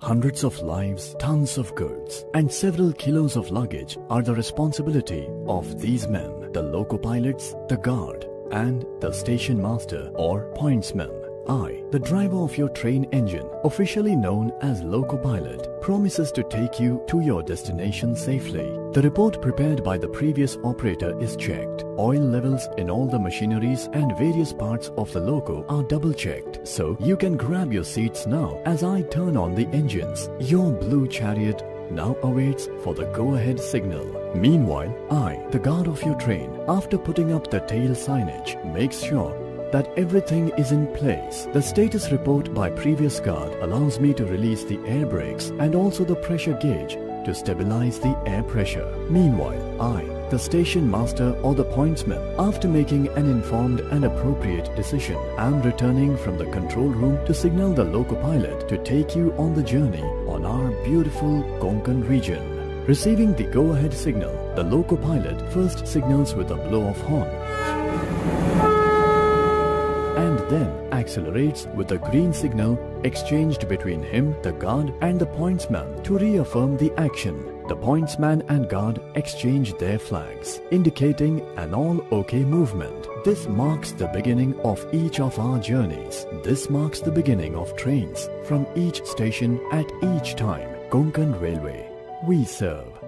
Hundreds of lives, tons of goods, and several kilos of luggage are the responsibility of these men, the loco pilots, the guard, and the station master or pointsman. I, the driver of your train engine, officially known as Loco Pilot, promises to take you to your destination safely. The report prepared by the previous operator is checked. Oil levels in all the machineries and various parts of the loco are double checked. So you can grab your seats now as I turn on the engines. Your blue chariot now awaits for the go-ahead signal. Meanwhile, I, the guard of your train, after putting up the tail signage, makes sure that everything is in place. The status report by previous guard allows me to release the air brakes and also the pressure gauge to stabilize the air pressure. Meanwhile, I, the station master or the pointsman, after making an informed and appropriate decision, am returning from the control room to signal the loco pilot to take you on the journey on our beautiful Konkan region. Receiving the go-ahead signal, the loco pilot first signals with a blow of horn then accelerates with a green signal exchanged between him, the guard, and the pointsman to reaffirm the action. The pointsman and guard exchange their flags, indicating an all okay movement. This marks the beginning of each of our journeys. This marks the beginning of trains from each station at each time. Konkan Railway. We serve.